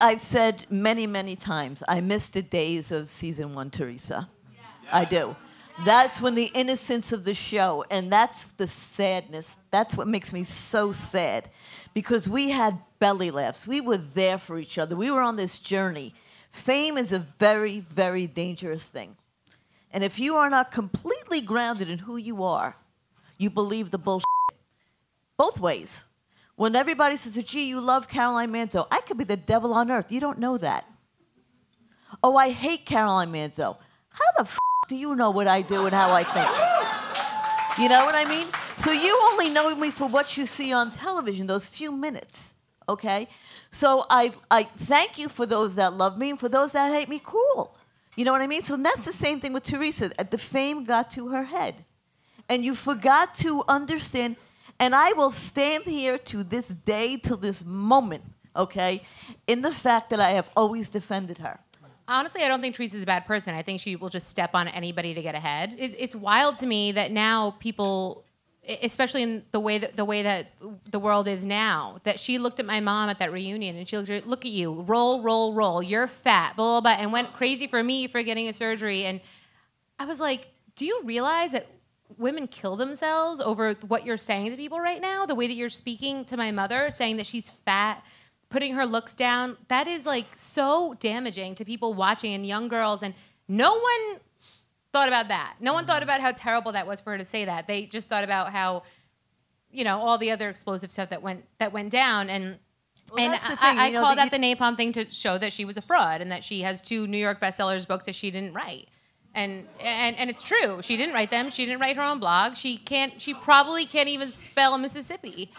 I've said many, many times, I miss the days of season one, Teresa. I do. That's when the innocence of the show, and that's the sadness. That's what makes me so sad because we had belly laughs. We were there for each other. We were on this journey. Fame is a very, very dangerous thing. And if you are not completely grounded in who you are, you believe the bullshit both ways. When everybody says, gee, you love Caroline Manzo, I could be the devil on earth. You don't know that. Oh, I hate Caroline Manzo. How the f do you know what I do and how I think? You know what I mean? So you only know me for what you see on television, those few minutes, okay? So I, I thank you for those that love me and for those that hate me, cool. You know what I mean? So that's the same thing with Teresa. The fame got to her head. And you forgot to understand and I will stand here to this day, to this moment, okay, in the fact that I have always defended her. Honestly, I don't think Teresa's a bad person. I think she will just step on anybody to get ahead. It, it's wild to me that now people, especially in the way that the way that the world is now, that she looked at my mom at that reunion and she looked, look at you, roll, roll, roll. You're fat, blah blah blah, and went crazy for me for getting a surgery. And I was like, do you realize that women kill themselves over what you're saying to people right now, the way that you're speaking to my mother, saying that she's fat, putting her looks down, that is like so damaging to people watching and young girls. And no one thought about that. No one thought about how terrible that was for her to say that. They just thought about how, you know, all the other explosive stuff that went that went down. And well, and I, I call that, that the napalm thing to show that she was a fraud and that she has two New York bestsellers books that she didn't write and and and it's true. She didn't write them. She didn't write her own blog. She can't. She probably can't even spell Mississippi.